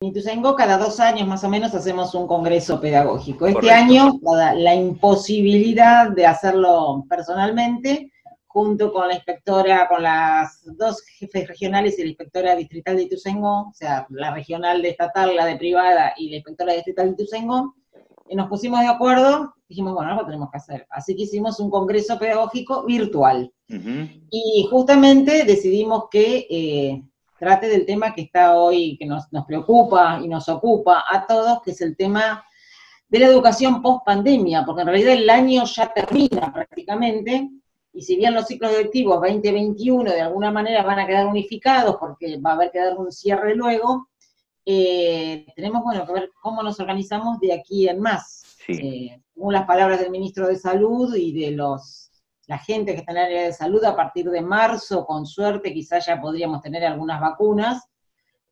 En Ituzaingó cada dos años más o menos hacemos un congreso pedagógico. Este año, la imposibilidad de hacerlo personalmente, junto con la inspectora, con las dos jefes regionales y la inspectora distrital de Ituzaingó, o sea, la regional de estatal, la de privada y la inspectora distrital de Ituzaingó, y nos pusimos de acuerdo, dijimos, bueno, algo tenemos que hacer. Así que hicimos un congreso pedagógico virtual. Y justamente decidimos que eh, trate del tema que está hoy, que nos, nos preocupa y nos ocupa a todos, que es el tema de la educación post pandemia, porque en realidad el año ya termina prácticamente, y si bien los ciclos lectivos 2021 de alguna manera van a quedar unificados porque va a haber que dar un cierre luego, eh, tenemos bueno que ver cómo nos organizamos de aquí en más. Eh, según las palabras del ministro de Salud y de los la gente que está en el área de salud, a partir de marzo, con suerte, quizás ya podríamos tener algunas vacunas.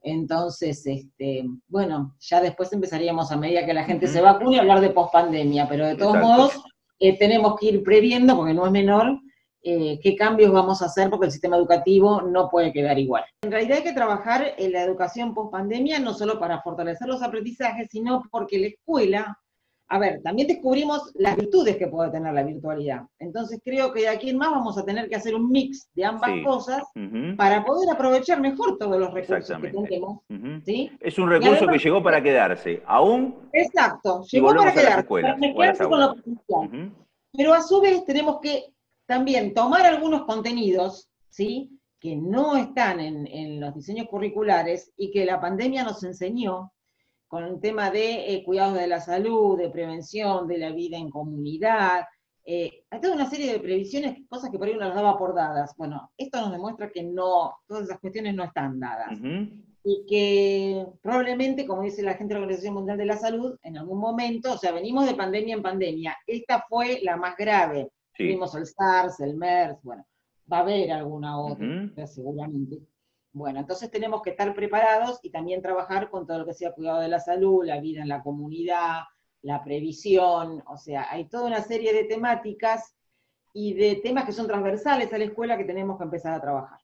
Entonces, este, bueno, ya después empezaríamos a medida que la gente se vacune a hablar de pospandemia, pero de todos modos eh, tenemos que ir previendo, porque no es menor, eh, qué cambios vamos a hacer porque el sistema educativo no puede quedar igual. En realidad hay que trabajar en la educación post pandemia no solo para fortalecer los aprendizajes, sino porque la escuela, a ver, también descubrimos las virtudes que puede tener la virtualidad. Entonces creo que de aquí en más vamos a tener que hacer un mix de ambas cosas para poder aprovechar mejor todos los recursos que tenemos. Es un recurso que llegó para quedarse, aún. Exacto, llegó para quedarse, para con lo Pero a su vez tenemos que también tomar algunos contenidos, ¿sí? que no están en, los diseños curriculares y que la pandemia nos enseñó con el tema de eh, cuidados de la salud, de prevención, de la vida en comunidad, eh, hay toda una serie de previsiones, cosas que por ahí uno las daba por dadas. Bueno, esto nos demuestra que no, todas esas cuestiones no están dadas. Y que probablemente, como dice la gente de la Organización Mundial de la Salud, en algún momento, o sea, venimos de pandemia en pandemia, esta fue la más grave, Tuvimos el SARS, el MERS, bueno, va a haber alguna otra, seguramente. Bueno, entonces tenemos que estar preparados y también trabajar con todo lo que sea cuidado de la salud, la vida en la comunidad, la previsión, o sea, hay toda una serie de temáticas y de temas que son transversales a la escuela que tenemos que empezar a trabajar.